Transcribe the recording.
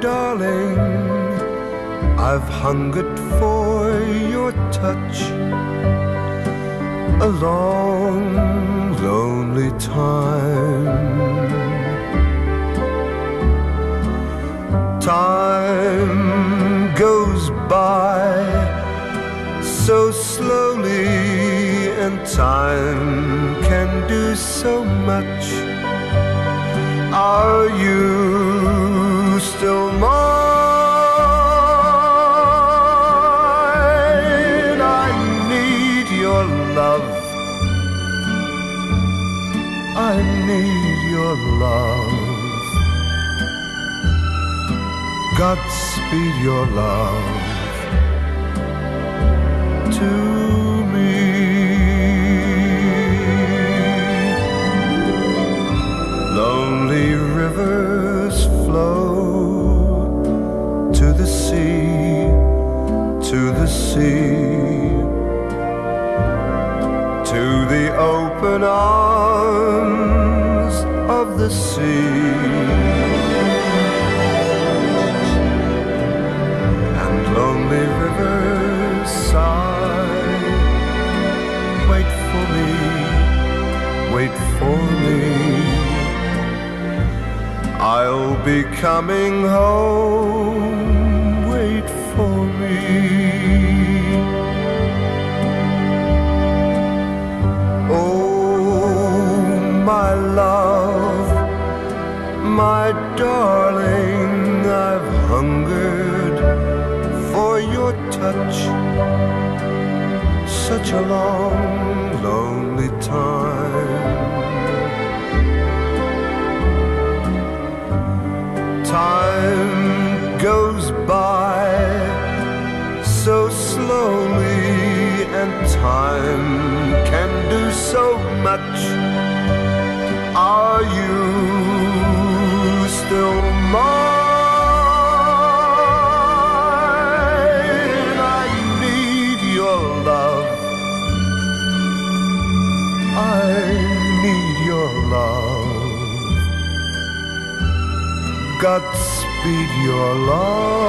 darling. I've hungered for your touch a long, lonely time. Time goes by so slowly, and time can do so much. Are you still mine? I need your love. I need your love. Godspeed your love to me. Lonely flow to the sea, to the sea, to the open arms of the sea. I'll be coming home. Wait for me. Oh, my love, my darling, I've hungered for your touch such a long, by so slowly, and time can do so much. Are you still mine? I need your love. I need your love. Godspeed your love